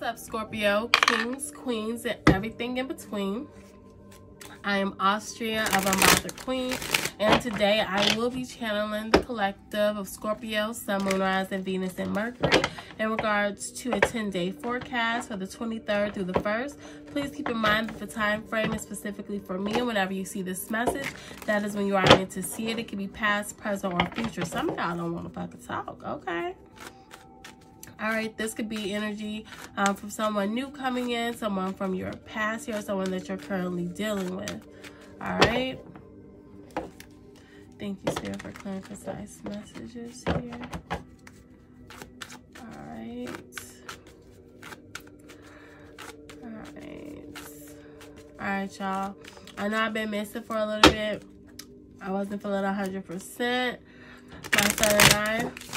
What's up, Scorpio? Kings, queens, and everything in between. I am Austria of Unbothered Queen, and today I will be channeling the collective of Scorpio, Sun, Moon, Rising, Venus, and Mercury in regards to a 10-day forecast for the 23rd through the 1st. Please keep in mind that the time frame is specifically for me, and whenever you see this message, that is when you are meant to see it. It can be past, present, or future. Some of y'all don't want to fucking talk, okay? All right this could be energy um, from someone new coming in someone from your past here someone that you're currently dealing with. All right. Thank you spirit for clear concise messages here. All right. All right. All right y'all. I know i've been missing for a little bit. I wasn't feeling 100 percent. My son and i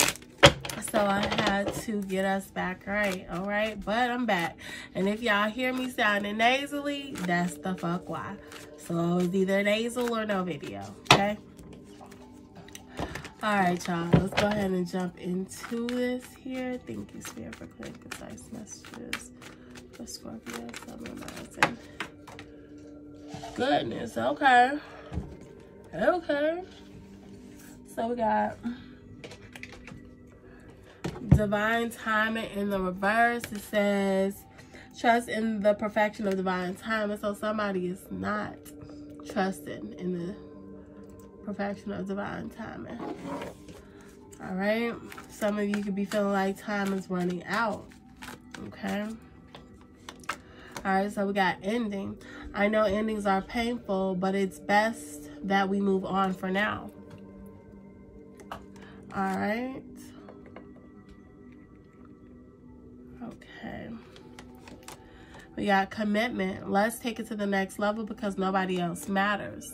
so I had to get us back right, all right? But I'm back. And if y'all hear me sounding nasally, that's the fuck why. So it's either nasal or no video, okay? All right, y'all. Let's go ahead and jump into this here. Thank you, Spirit, for clear, concise messages for Scorpio, Sun, Goodness, okay. Okay. So we got divine timing in the reverse. It says, trust in the perfection of divine timing. So somebody is not trusting in the perfection of divine timing. All right. Some of you could be feeling like time is running out. Okay. All right. So we got ending. I know endings are painful, but it's best that we move on for now. All right. Okay. We got commitment. Let's take it to the next level because nobody else matters.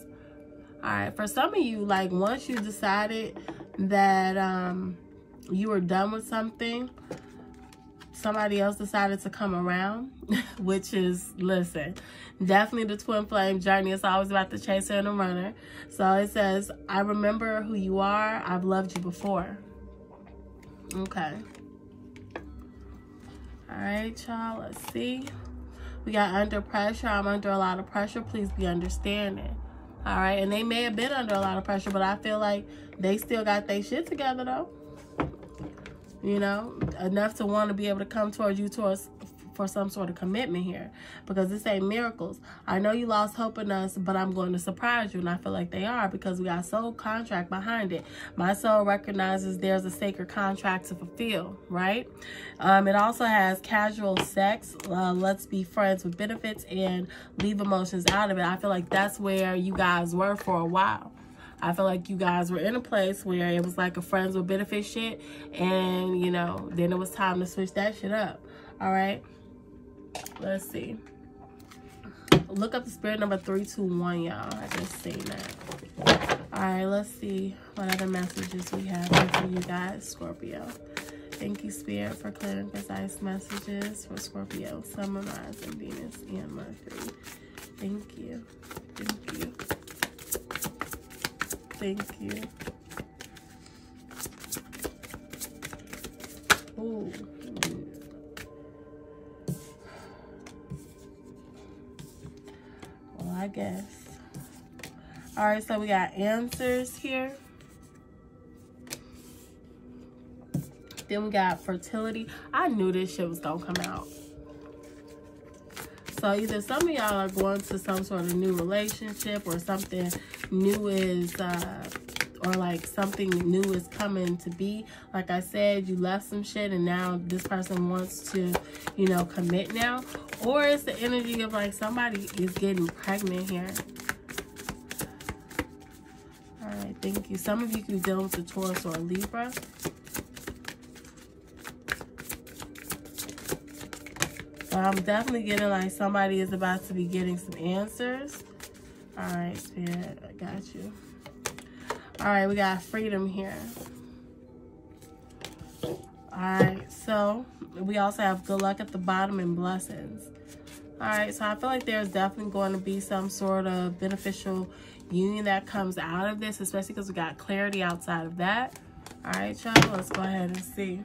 All right. For some of you, like once you decided that um, you were done with something, somebody else decided to come around, which is, listen, definitely the twin flame journey. It's always about the chaser and the runner. So it says, I remember who you are. I've loved you before. Okay. All right, y'all. Let's see. We got under pressure. I'm under a lot of pressure. Please be understanding. All right. And they may have been under a lot of pressure, but I feel like they still got their shit together, though. You know, enough to want to be able to come towards you towards for some sort of commitment here because this ain't miracles. I know you lost hope in us, but I'm going to surprise you, and I feel like they are because we got soul contract behind it. My soul recognizes there's a sacred contract to fulfill, right? Um, it also has casual sex, uh, let's be friends with benefits, and leave emotions out of it. I feel like that's where you guys were for a while. I feel like you guys were in a place where it was like a friends with benefit shit. And, you know, then it was time to switch that shit up. All right. Let's see. Look up the spirit number 321, y'all. I just seen that. All right, let's see what other messages we have for you guys, Scorpio. Thank you, Spirit, for clear and concise messages for Scorpio, Sun, Mars, and Venus, and Mercury. Thank you. Thank you. Thank you. Ooh. I guess. All right, so we got answers here. Then we got fertility. I knew this shit was gonna come out. So either some of y'all are going to some sort of new relationship or something new is, uh, or like something new is coming to be. Like I said, you left some shit and now this person wants to, you know, commit now. Or it's the energy of like somebody is getting pregnant here. All right, thank you. Some of you can be with a Taurus or a Libra. So I'm definitely getting like somebody is about to be getting some answers. All right, Spirit, I got you. All right, we got freedom here. All right, so we also have good luck at the bottom and blessings. All right, so I feel like there's definitely going to be some sort of beneficial union that comes out of this, especially because we got clarity outside of that. All right, y'all, let's go ahead and see.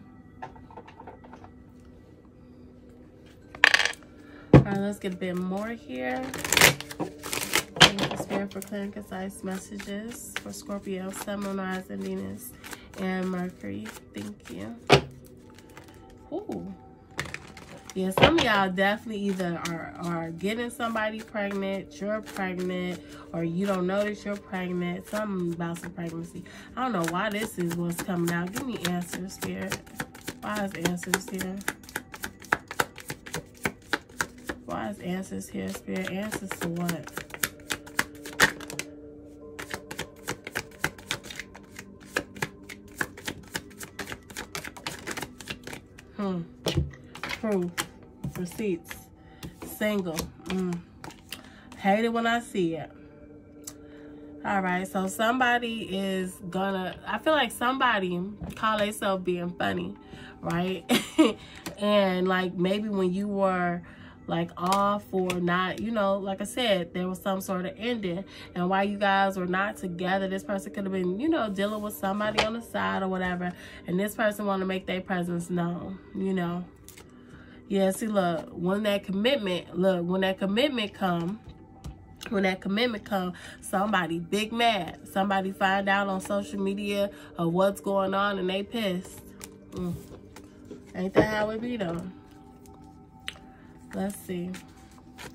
All right, let's get a bit more here. Thank you, Spirit, for clear and concise messages for Scorpio, Sun, Rising, Venus, and Mercury. Thank you. Ooh. Yeah, some of y'all definitely either are, are getting somebody pregnant, you're pregnant, or you don't know that you're pregnant. Something about some pregnancy. I don't know why this is what's coming out. Give me answers, Spirit. Why is answers here? Why is answers here, Spirit? Answers to what? Receipts. Single. Mm. Hate it when I see it. All right, so somebody is gonna, I feel like somebody call themselves being funny, right? and like maybe when you were like off or not, you know, like I said, there was some sort of ending. And while you guys were not together, this person could have been, you know, dealing with somebody on the side or whatever. And this person want to make their presence known, you know. Yeah, see, look, when that commitment, look, when that commitment come, when that commitment come, somebody big mad. Somebody find out on social media of what's going on and they pissed. Mm. Ain't that how it be though? Let's see.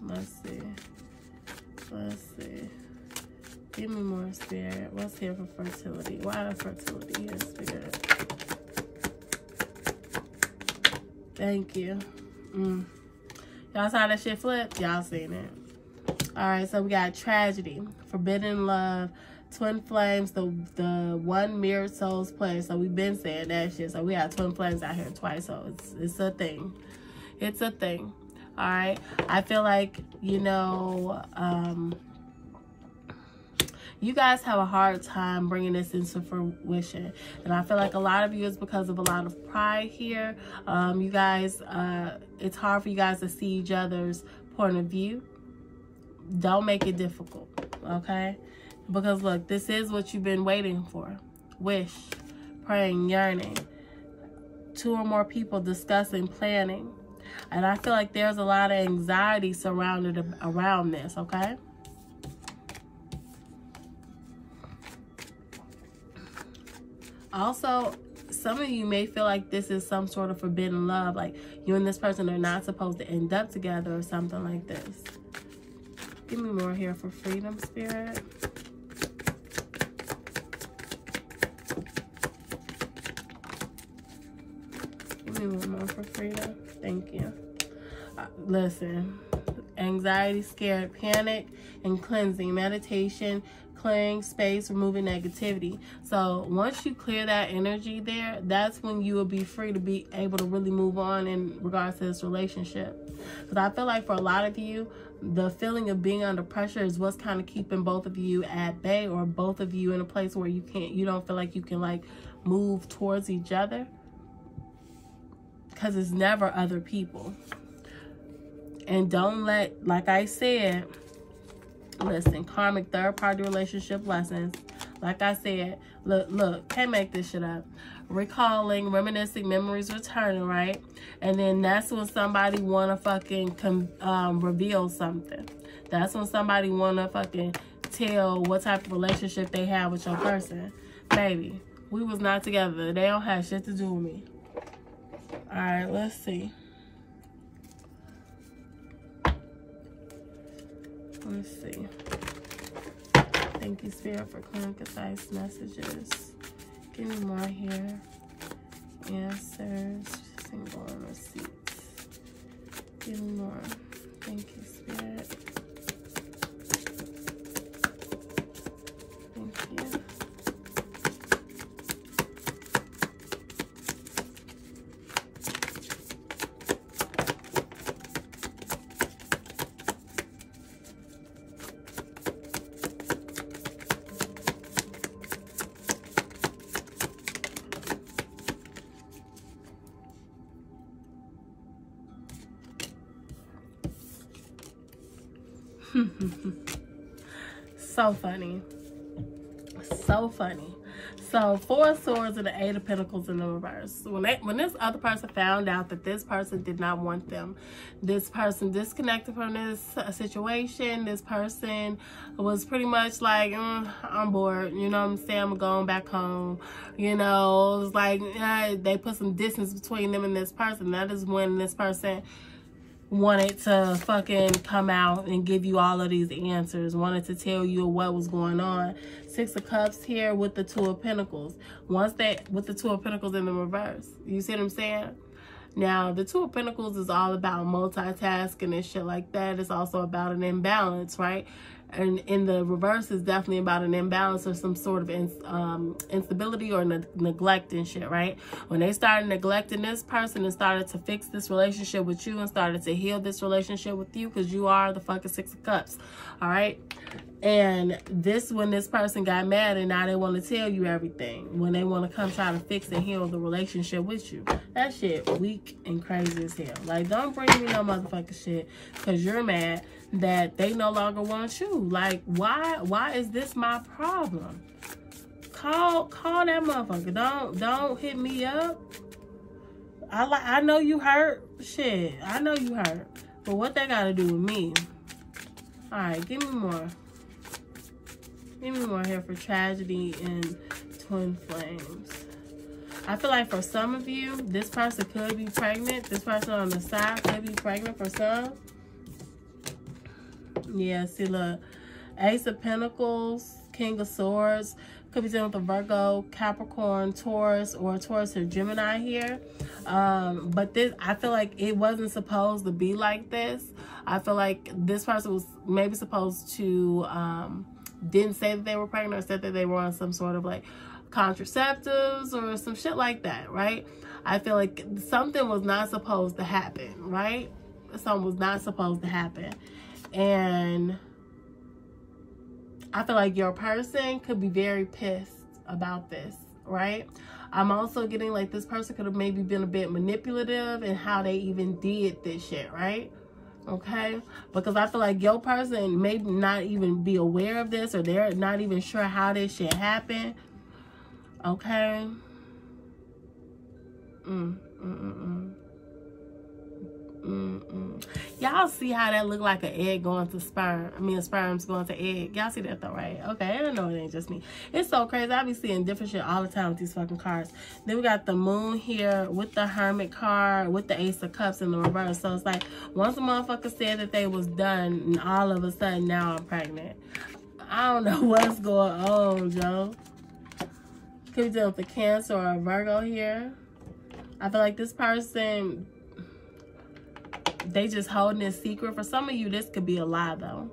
Let's see. Let's see. Give me more spirit. What's here for fertility? Why fertility spirit? Thank you. Mm. Y'all saw that shit flip? Y'all seen it. Alright, so we got tragedy, forbidden love, twin flames, the the one mirrored souls play. So we've been saying that shit. So we got twin flames out here twice. So it's it's a thing. It's a thing all right i feel like you know um you guys have a hard time bringing this into fruition. And i feel like a lot of you is because of a lot of pride here. Um you guys uh it's hard for you guys to see each other's point of view. Don't make it difficult okay? Because look this is what you've been waiting for. Wish praying yearning. Two or more people discussing planning. And I feel like there's a lot of anxiety surrounded around this, okay? Also, some of you may feel like this is some sort of forbidden love. Like you and this person are not supposed to end up together or something like this. Give me more here for freedom, spirit. Give me one more for freedom. Thank you. Uh, listen, anxiety, scared, panic, and cleansing, meditation, clearing space, removing negativity. So once you clear that energy there, that's when you will be free to be able to really move on in regards to this relationship. Because I feel like for a lot of you, the feeling of being under pressure is what's kind of keeping both of you at bay or both of you in a place where you can't, you don't feel like you can like move towards each other because it's never other people. And don't let, like I said, listen, karmic third party relationship lessons. Like I said, look, look, can't make this shit up. Recalling, reminiscing, memories returning, right? And then that's when somebody wanna fucking um, reveal something. That's when somebody wanna fucking tell what type of relationship they have with your person. Baby, we was not together. They don't have shit to do with me. All right, let's see. Let's see. Thank you, Spirit, for clear and concise messages. Give me more here. Answers. Single receipts. Give me more. Thank you, Spirit. so funny. So funny. So four swords and the eight of pentacles in the reverse. When they, when this other person found out that this person did not want them, this person disconnected from this uh, situation, this person was pretty much like, mm, I'm bored, you know what I'm saying? I'm going back home. You know, it's like uh, they put some distance between them and this person. That is when this person wanted to fucking come out and give you all of these answers, wanted to tell you what was going on. Six of Cups here with the Two of Pentacles. Once that, with the Two of Pentacles in the reverse. You see what I'm saying? Now, the Two of Pentacles is all about multitasking and shit like that. It's also about an imbalance, right? And in the reverse is definitely about an imbalance or some sort of in, um, instability or ne neglect and shit, right? When they started neglecting this person and started to fix this relationship with you and started to heal this relationship with you because you are the fucking Six of Cups, all right? And this when this person got mad and now they want to tell you everything. When they want to come try to fix and heal the relationship with you. That shit weak and crazy as hell. Like, don't bring me no motherfucking shit because you're mad that they no longer want you. Like, why why is this my problem? Call call that motherfucker. Don't don't hit me up. I like I know you hurt. Shit. I know you hurt. But what that gotta do with me? Alright, give me more. Me more here for tragedy and twin flames. I feel like for some of you, this person could be pregnant. This person on the side could be pregnant for some. Yeah, see, look. Ace of Pentacles, King of Swords. Could be dealing with a Virgo, Capricorn, Taurus, or Taurus or Gemini here. Um, but this, I feel like it wasn't supposed to be like this. I feel like this person was maybe supposed to, um, didn't say that they were pregnant or said that they were on some sort of like contraceptives or some shit like that, right? I feel like something was not supposed to happen, right? Something was not supposed to happen. And I feel like your person could be very pissed about this, right? I'm also getting like this person could have maybe been a bit manipulative in how they even did this shit, right? Okay? Because I feel like your person may not even be aware of this or they're not even sure how this shit happened. Okay? Mm, mm, mm, mm. Mm. Y'all see how that look like an egg going to sperm? I mean, sperm's going to egg. Y'all see that though, right? Okay, I don't know it ain't just me. It's so crazy. I be seeing different shit all the time with these fucking cards. Then we got the moon here with the hermit card, with the ace of cups in the reverse. So it's like, once a motherfucker said that they was done, and all of a sudden now I'm pregnant. I don't know what's going on, Joe. Could be dealing with the Cancer or a Virgo here. I feel like this person they just holding it secret. For some of you, this could be a lie though.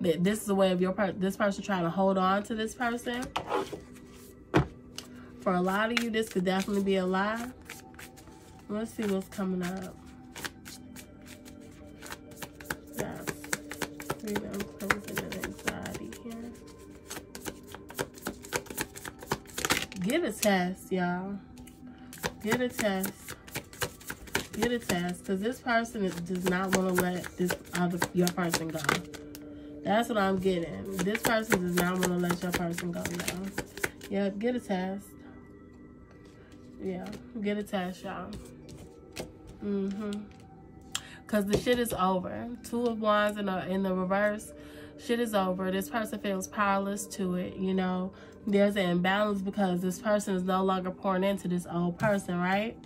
That this is a way of your per this person trying to hold on to this person. For a lot of you, this could definitely be a lie. Let's see what's coming up. And anxiety here. Get a test, y'all. Get a test get a test because this person is, does not want to let this other your person go. That's what I'm getting. This person does not want to let your person go, y'all. Yep, get a test. Yeah, get a test, y'all. Mm-hmm. Because the shit is over. Two of Wands in the, in the reverse. Shit is over. This person feels powerless to it, you know. There's an imbalance because this person is no longer pouring into this old person, right?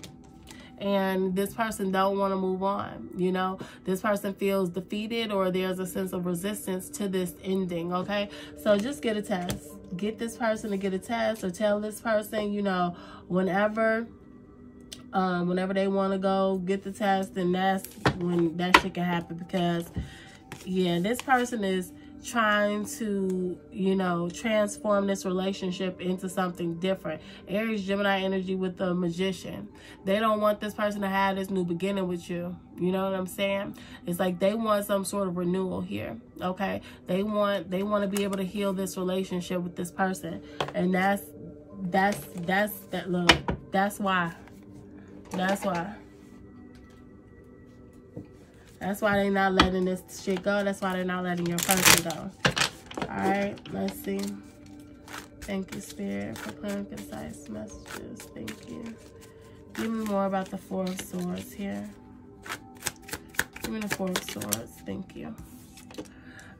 And this person don't want to move on you know? This person feels defeated or there's a sense of resistance to this ending okay? So just get a test. Get this person to get a test or tell this person you know whenever um whenever they want to go get the test and that's when that shit can happen because yeah this person is trying to, you know, transform this relationship into something different. Aries, Gemini energy with the magician. They don't want this person to have this new beginning with you. You know what I'm saying? It's like they want some sort of renewal here. Okay. They want, they want to be able to heal this relationship with this person. And that's, that's, that's, that look, that's why. That's why. That's why they're not letting this shit go. That's why they're not letting your person go. All right, let's see. Thank you, Spirit, for clear concise messages. Thank you. Give me more about the Four of Swords here. Give me the Four of Swords. Thank you.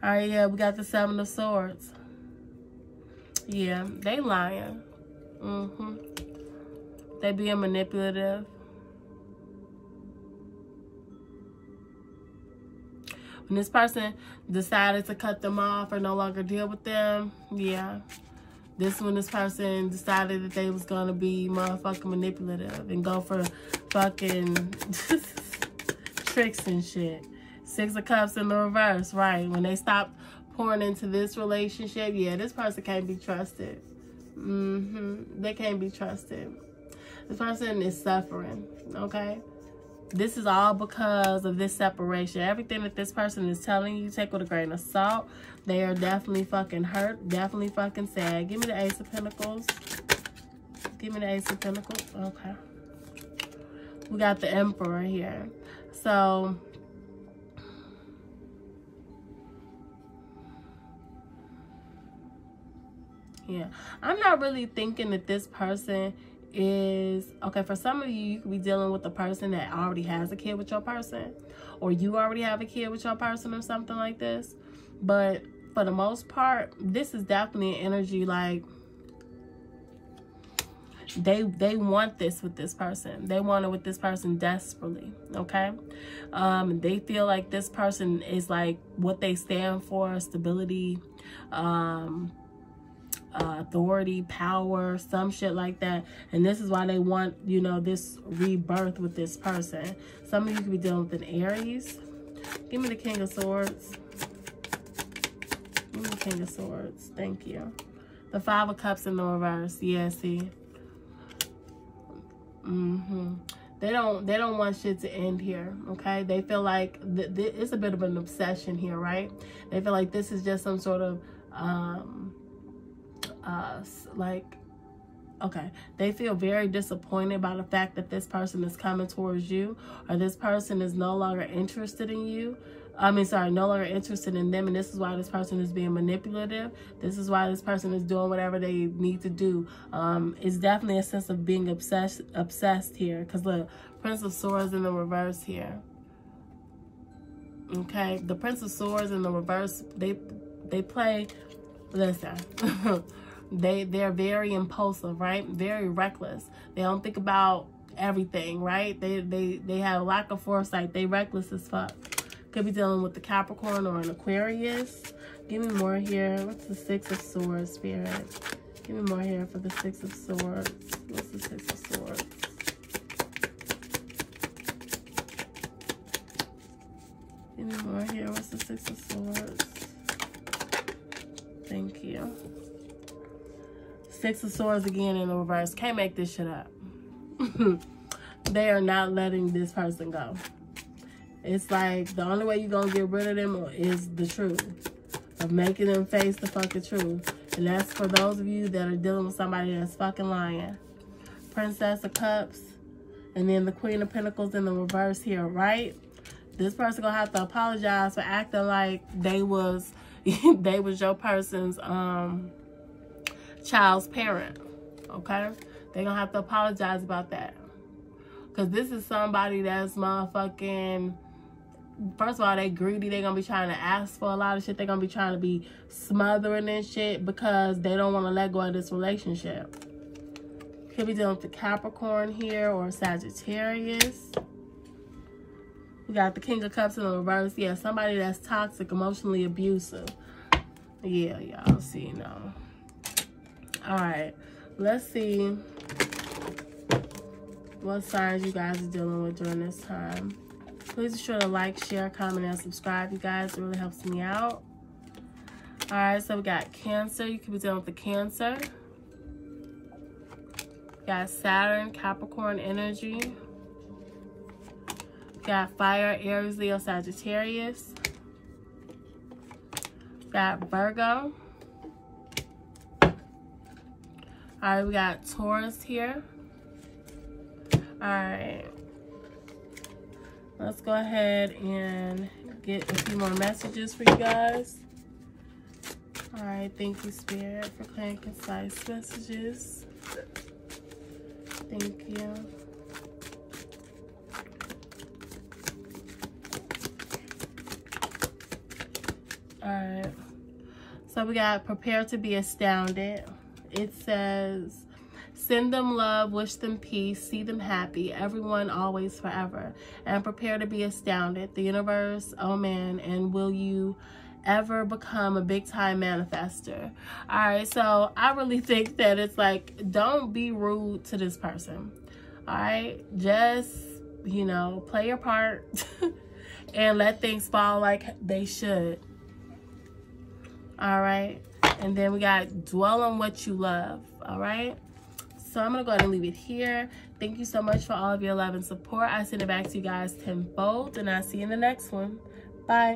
All right, yeah, we got the Seven of Swords. Yeah, they lying. Mm-hmm. They being manipulative. When this person decided to cut them off or no longer deal with them, yeah. This when this person decided that they was gonna be motherfucking manipulative and go for fucking tricks and shit. Six of Cups in the reverse, right? When they stop pouring into this relationship, yeah, this person can't be trusted. Mm-hmm. They can't be trusted. This person is suffering, okay? This is all because of this separation. Everything that this person is telling you, take with a grain of salt. They are definitely fucking hurt, definitely fucking sad. Give me the Ace of Pentacles. Give me the Ace of Pentacles. Okay. We got the Emperor here. So, Yeah. I'm not really thinking that this person is okay for some of you you could be dealing with a person that already has a kid with your person or you already have a kid with your person or something like this. But for the most part this is definitely an energy like they they want this with this person. They want it with this person desperately okay? Um they feel like this person is like what they stand for stability um uh, authority, power, some shit like that. And this is why they want, you know, this rebirth with this person. Some of you could be dealing with an Aries. Give me the King of Swords. Give me the King of Swords. Thank you. The Five of Cups in the reverse. Yeah, see. Mm-hmm. They don't they don't want shit to end here, okay? They feel like th th it's a bit of an obsession here, right? They feel like this is just some sort of um uh, like okay they feel very disappointed by the fact that this person is coming towards you or this person is no longer interested in you I mean, sorry, no longer interested in them, and this is why this person is being manipulative. This is why this person is doing whatever they need to do. Um, it's definitely a sense of being obsessed, obsessed here, because the Prince of Swords in the reverse here. Okay, the Prince of Swords in the reverse, they they play. Listen. They they're very impulsive, right? Very reckless. They don't think about everything, right? They they they have a lack of foresight. They reckless as fuck. Could be dealing with the Capricorn or an Aquarius. Give me more here. What's the Six of Swords, Spirit? Give me more here for the Six of Swords. What's the Six of Swords? Give me more here. What's the Six of Swords? Thank you. Six of Swords again in the reverse. Can't make this shit up. they are not letting this person go. It's like the only way you're going to get rid of them is the truth. Of making them face the fucking truth. And that's for those of you that are dealing with somebody that's fucking lying. Princess of Cups. And then the Queen of Pentacles in the reverse here, right? This person gonna have to apologize for acting like they was they was your person's um child's parent. Okay? They're going to have to apologize about that. Because this is somebody that's motherfucking... First of all, they greedy. They're going to be trying to ask for a lot of shit. They're going to be trying to be smothering and shit because they don't want to let go of this relationship. Could be dealing with the Capricorn here or Sagittarius. We got the King of Cups in the reverse. Yeah, somebody that's toxic, emotionally abusive. Yeah, y'all see now. All right, let's see what signs you guys are dealing with during this time. Please be sure to like, share, comment, and subscribe, you guys. It really helps me out. All right, so we got Cancer. You could be dealing with the Cancer. got Saturn, Capricorn energy. got Fire, Aries, Leo, Sagittarius. got Virgo. All right, we got Taurus here. All right. Let's go ahead and get a few more messages for you guys. All right, thank you, Spirit, for clear concise messages. Thank you. All right. So we got prepare to be astounded. It says, send them love, wish them peace, see them happy, everyone always forever, and prepare to be astounded. The universe, oh man, and will you ever become a big time manifester. All right, so I really think that it's like, don't be rude to this person. All right, just, you know, play your part and let things fall like they should. All right, and then we got dwell on what you love. All right. So I'm to go ahead and leave it here. Thank you so much for all of your love and support. I send it back to you guys tenfold, and I'll see you in the next one. Bye.